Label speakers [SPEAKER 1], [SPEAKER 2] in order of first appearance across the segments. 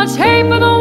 [SPEAKER 1] much hate for the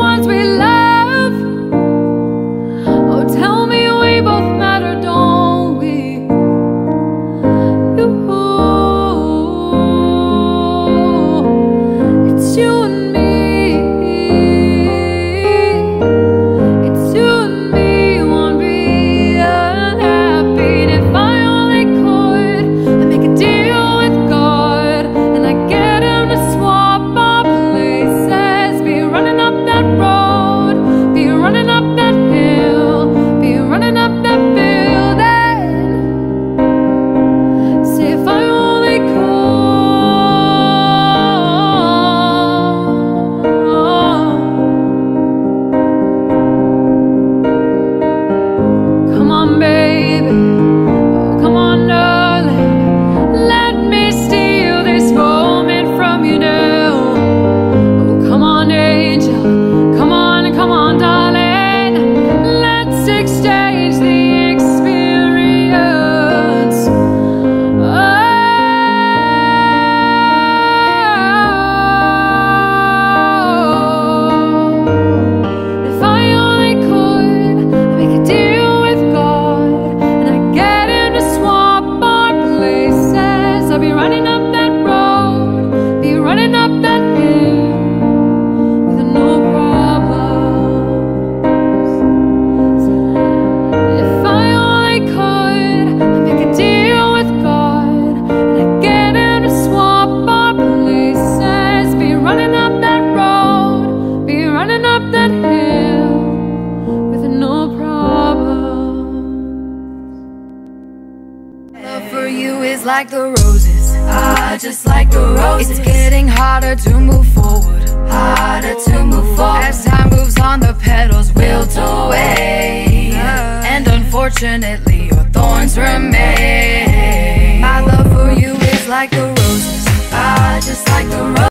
[SPEAKER 2] you is like the roses. Ah, just like the roses. It's getting harder to move forward. Harder to move forward. As time moves on, the petals wilt away. And unfortunately, your thorns remain. My love for you is like the